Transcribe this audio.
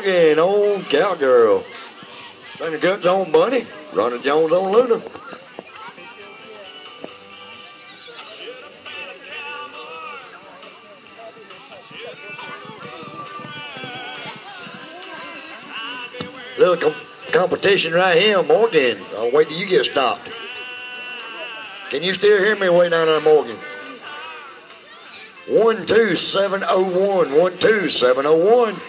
Morgan, old cowgirl. Thunder Guts on Bunny. Ronnie Jones on Luna. Little com- competition right here, Morgan. I'll wait till you get stopped. Can you still hear me way down there, Morgan? One two seven oh one. One two seven oh one.